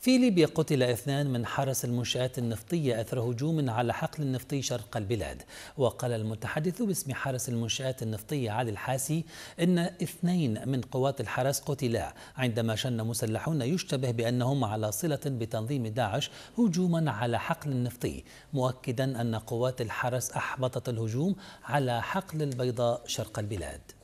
في ليبيا قتل اثنان من حرس المنشآت النفطية أثر هجوم على حقل نفطي شرق البلاد. وقال المتحدث باسم حرس المنشآت النفطية علي الحاسي إن اثنين من قوات الحرس قتلا عندما شن مسلحون يشتبه بأنهم على صلة بتنظيم داعش هجوما على حقل نفطي مؤكدا أن قوات الحرس أحبطت الهجوم على حقل البيضاء شرق البلاد.